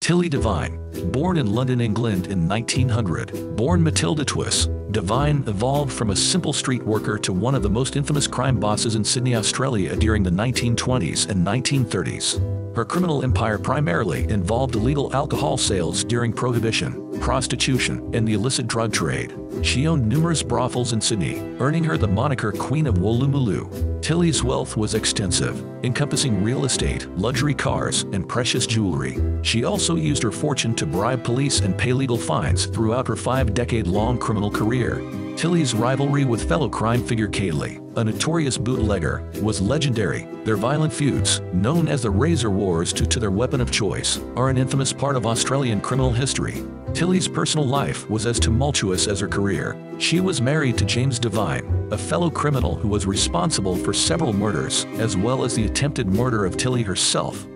Tilly Devine, born in London, England in 1900, born Matilda Twiss, Devine evolved from a simple street worker to one of the most infamous crime bosses in Sydney, Australia during the 1920s and 1930s. Her criminal empire primarily involved illegal alcohol sales during Prohibition, prostitution, and the illicit drug trade. She owned numerous brothels in Sydney, earning her the moniker Queen of Woolloomooloo. Tilly's wealth was extensive, encompassing real estate, luxury cars, and precious jewelry. She also used her fortune to bribe police and pay legal fines throughout her five-decade-long criminal career. Tilly's rivalry with fellow crime figure Kate Leigh, a notorious bootlegger, was legendary. Their violent feuds, known as the Razor Wars due to their weapon of choice, are an infamous part of Australian criminal history. Tilly's personal life was as tumultuous as her career. She was married to James Devine, a fellow criminal who was responsible for several murders, as well as the attempted murder of Tilly herself.